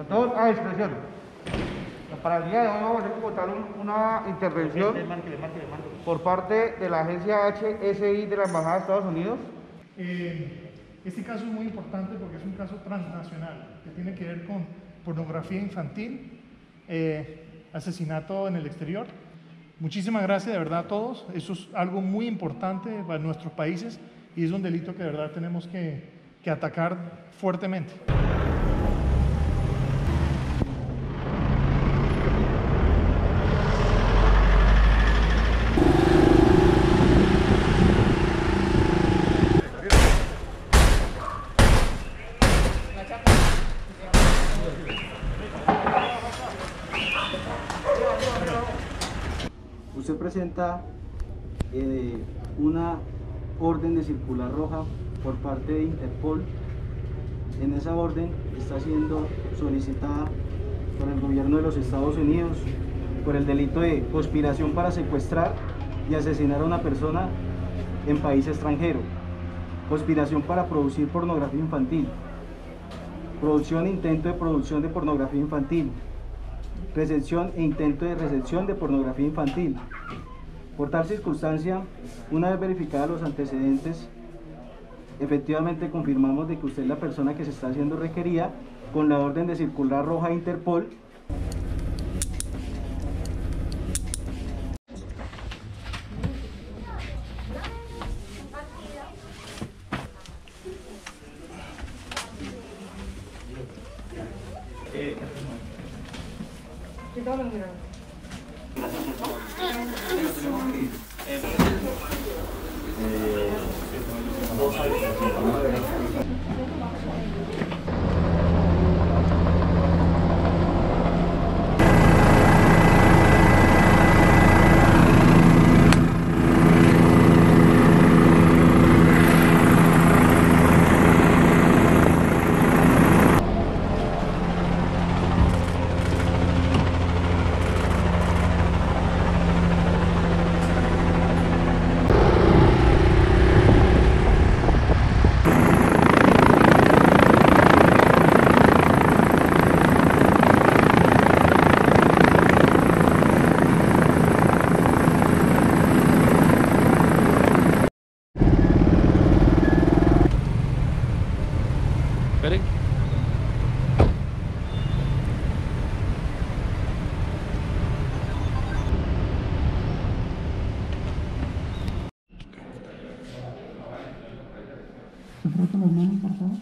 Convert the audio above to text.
Con todo a discreción. Para el día de hoy vamos a hacer como tal un- una intervención por parte de la agencia HSI de la Embajada de Estados Unidos. Eh, este caso es muy importante porque es un caso transnacional que tiene que ver con pornografía infantil, eh, asesinato en el exterior. Muchísimas gracias de verdad a todos. Eso es algo muy importante para nuestros países y es un delito que de verdad tenemos que, que atacar fuertemente. Usted presenta eh, una orden de circular roja por parte de Interpol. En esa orden está siendo solicitada por el gobierno de los Estados Unidos por el delito de conspiración para secuestrar y asesinar a una persona en país extranjero, conspiración para producir pornografía infantil, producción intento de producción de pornografía infantil, recepción e intento de recepción de pornografía infantil. Por tal circunstancia, una vez verificados los antecedentes, efectivamente confirmamos de que usted es la persona que se está haciendo requerida con la orden de circular roja Interpol 기다리는 거야. Ready? ¿Te puedo por favor?